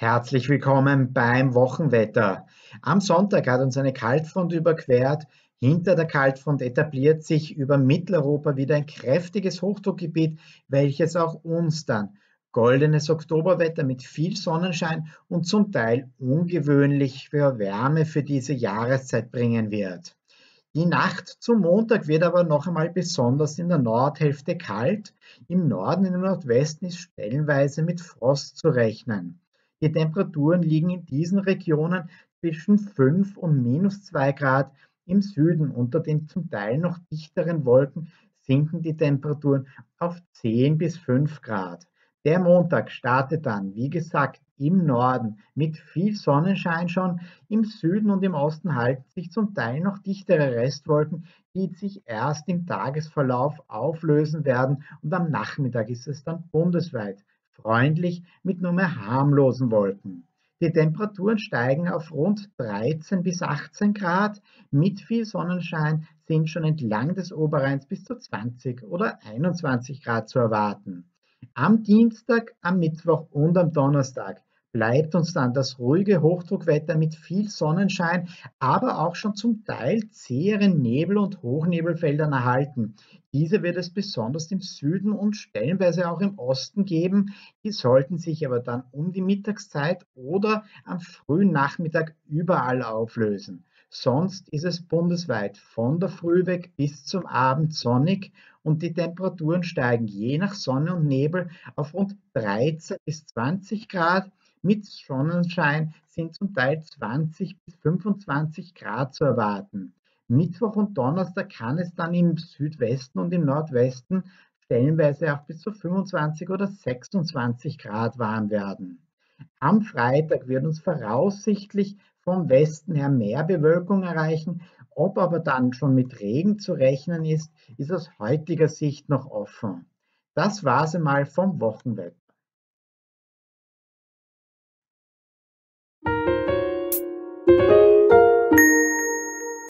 Herzlich willkommen beim Wochenwetter. Am Sonntag hat uns eine Kaltfront überquert. Hinter der Kaltfront etabliert sich über Mitteleuropa wieder ein kräftiges Hochdruckgebiet, welches auch uns dann goldenes Oktoberwetter mit viel Sonnenschein und zum Teil ungewöhnlich für Wärme für diese Jahreszeit bringen wird. Die Nacht zum Montag wird aber noch einmal besonders in der Nordhälfte kalt. Im Norden und im Nordwesten ist stellenweise mit Frost zu rechnen. Die Temperaturen liegen in diesen Regionen zwischen 5 und minus 2 Grad. Im Süden unter den zum Teil noch dichteren Wolken sinken die Temperaturen auf 10 bis 5 Grad. Der Montag startet dann, wie gesagt, im Norden mit viel Sonnenschein schon. Im Süden und im Osten halten sich zum Teil noch dichtere Restwolken, die sich erst im Tagesverlauf auflösen werden und am Nachmittag ist es dann bundesweit freundlich mit nur mehr harmlosen Wolken. Die Temperaturen steigen auf rund 13 bis 18 Grad. Mit viel Sonnenschein sind schon entlang des Oberrheins bis zu 20 oder 21 Grad zu erwarten. Am Dienstag, am Mittwoch und am Donnerstag bleibt uns dann das ruhige Hochdruckwetter mit viel Sonnenschein, aber auch schon zum Teil zäheren Nebel- und Hochnebelfeldern erhalten. Diese wird es besonders im Süden und stellenweise auch im Osten geben. Die sollten sich aber dann um die Mittagszeit oder am frühen Nachmittag überall auflösen. Sonst ist es bundesweit von der Früh weg bis zum Abend sonnig und die Temperaturen steigen je nach Sonne und Nebel auf rund 13 bis 20 Grad mit Sonnenschein sind zum Teil 20 bis 25 Grad zu erwarten. Mittwoch und Donnerstag kann es dann im Südwesten und im Nordwesten stellenweise auch bis zu 25 oder 26 Grad warm werden. Am Freitag wird uns voraussichtlich vom Westen her mehr Bewölkung erreichen. Ob aber dann schon mit Regen zu rechnen ist, ist aus heutiger Sicht noch offen. Das war's einmal vom Wochenwetter.